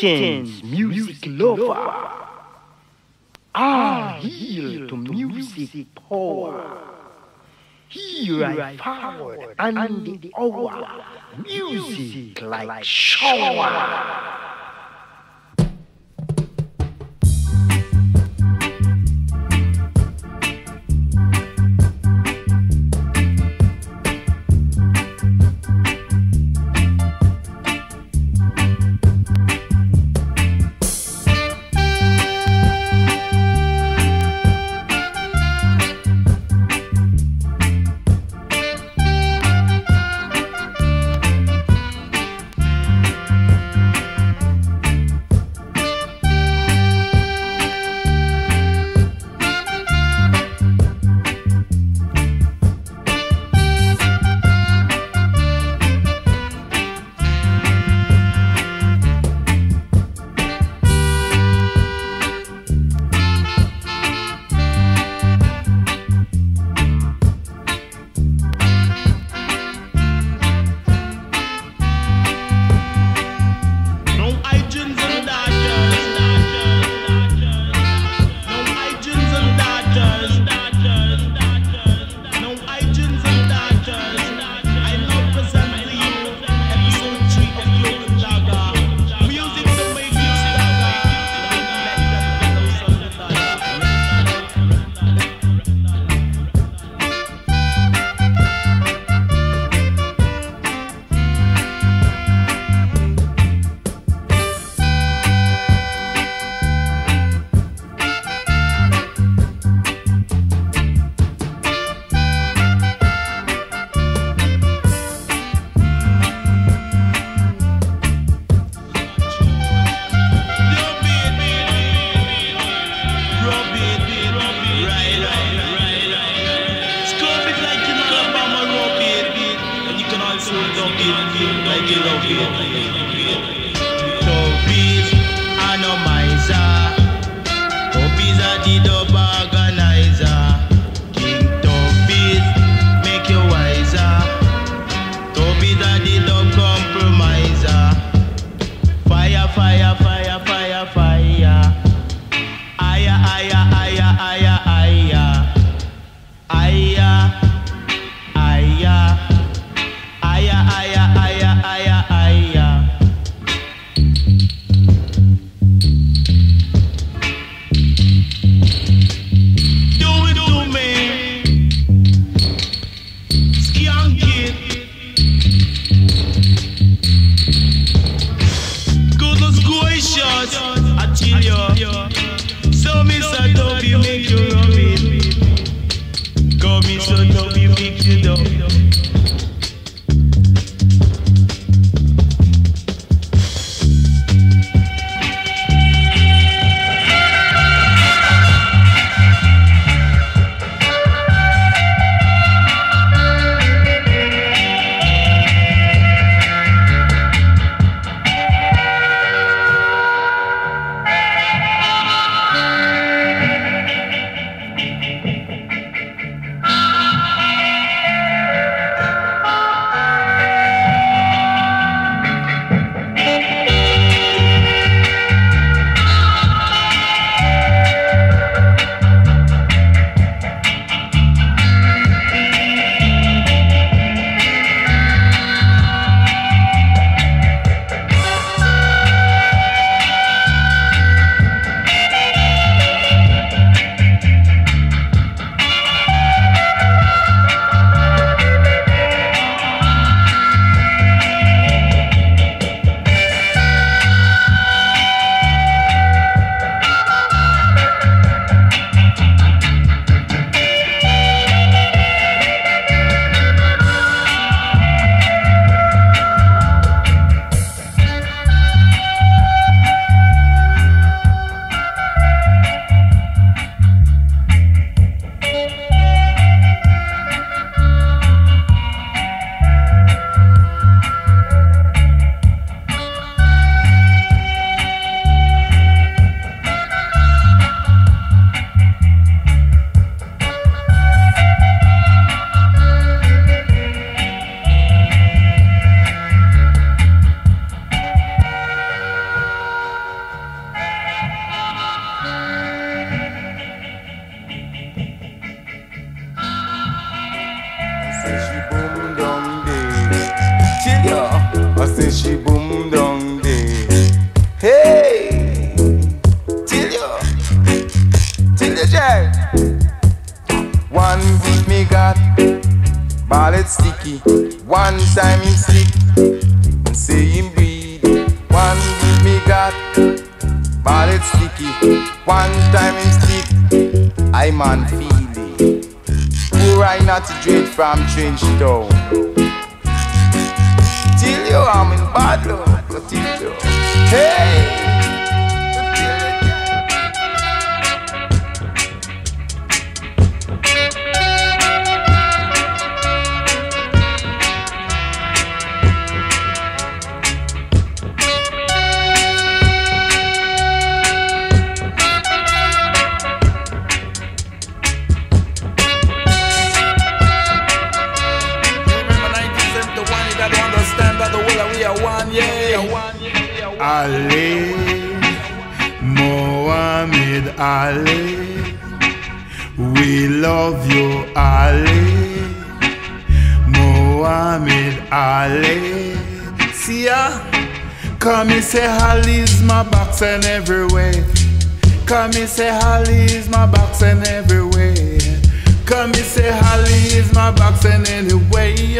Christians, music lover, ah, heal to music power. Here I forward and the hour, music like shower. ìdọ̀bà. One time him stick, I man feel it. Poor I not dread from trench town. Till you I'm in bad luck, till you. Hey! Come and say Ali's my box and everywhere. Come and say Ali my box and everywhere. Come and say Ali my box and anyway.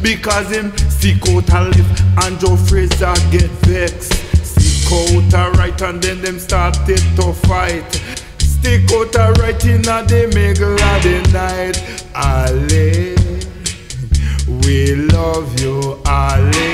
Because him stick out a lift and Joe Frazier get vexed. Stick out a right and then them started to fight. Stick out a right in a the middle of the night. Ali, we love you, Ali.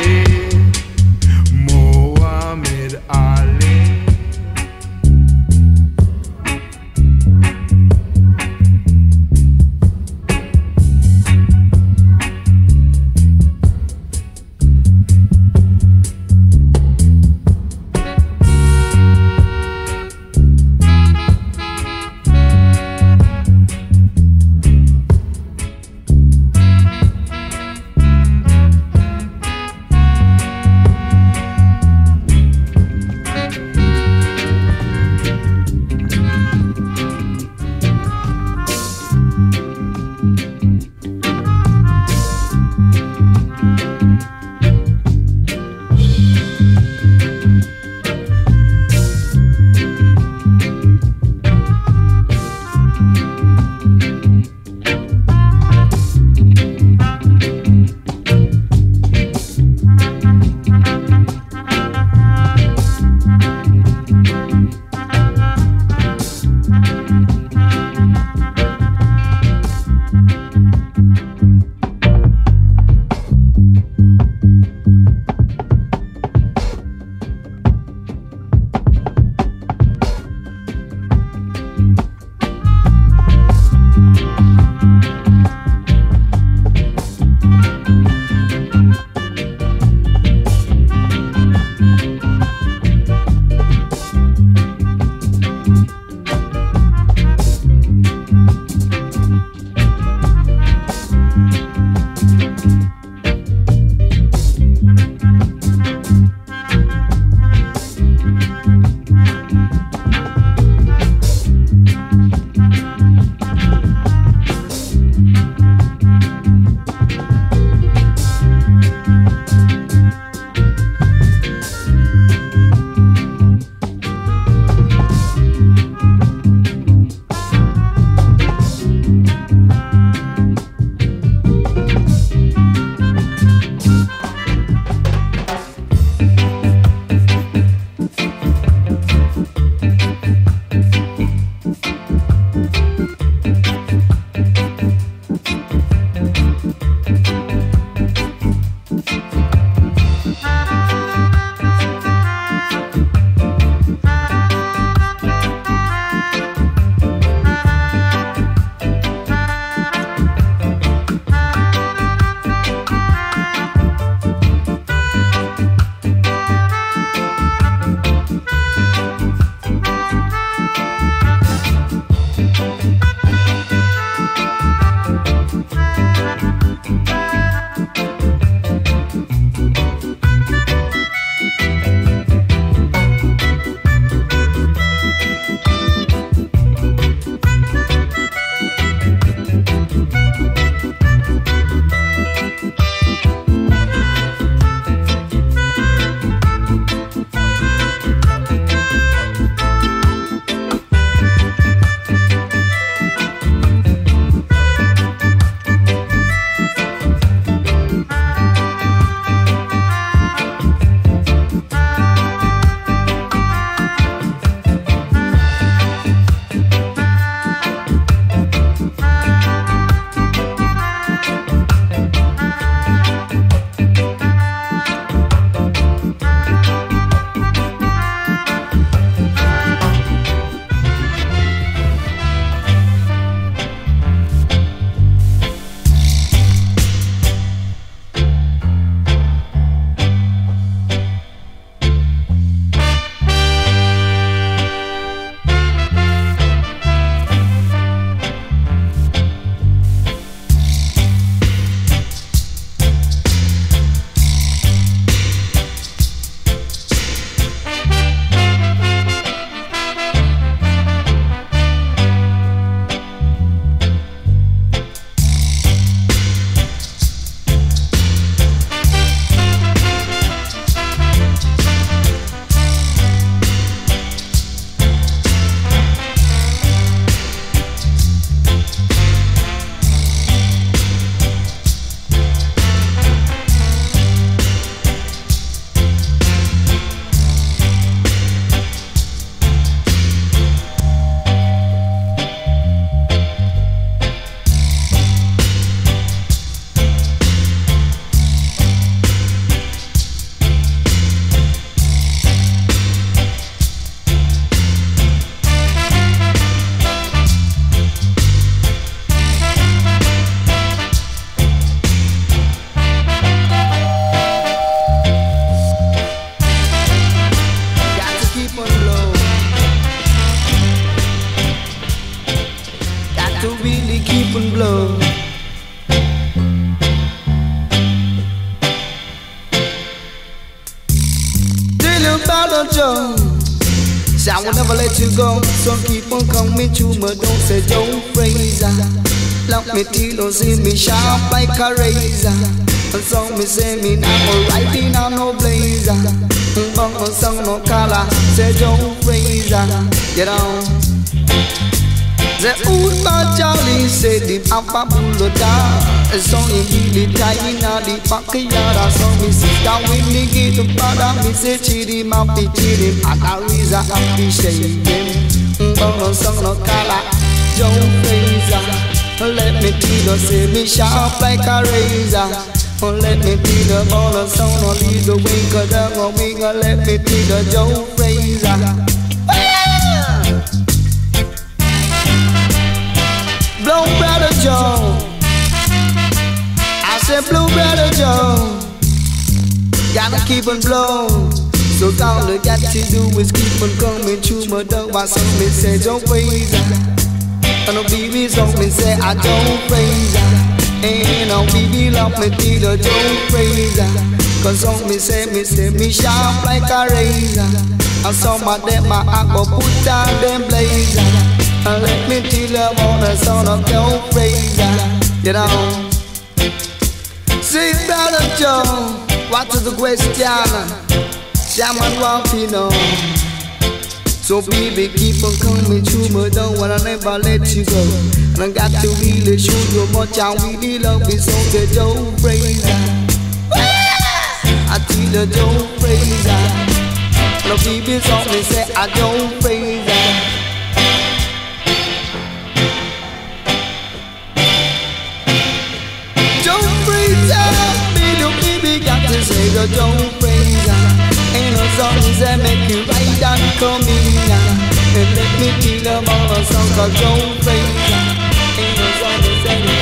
Battle Jones. Say I will never let you go, so keep on coming to me. Don't say Joe Frazier. Love me till you see me sharp like a razor. And so me say me now go riding on no blazer. Mm, but my song no color, say Joe Frazier. Get on. The old man Charlie said the papa bullada So he really dying out the backyard So me sit down with the brother Me say chidi ma pi chidi And I raise a happy shame But my song no color. Joe Frazier Let me tell you say me sharp like a razor. Oh, let me be the ball of sound or lead the I'm a winger, let me be the Joe Frazier. Blue Brother Joe. I said Blue Brother Joe. Gotta keep on blow. So all I got to do is keep on coming to my door. Why some me say Joe Frazier. And no baby some me say I Joe Frazier. And no baby love me till the Joe Frazier. Cause some me say me say me sharp like a razor. And some of them I go put on them blazer. And let me you about the son of Joe Frazier. You know. See, brother Joe, what is the question? Shaman know. So baby, keep on coming to me, don't wanna never let you go. And I got to really show you much I really love you, so the Joe Frazier. I the Joe Frazier. No baby, so me say I Joe Frazier. is a Joe Frazier. Ain't no songs that make you right and come in And let me feel the more song called Joe Frazier. Ain't no songs that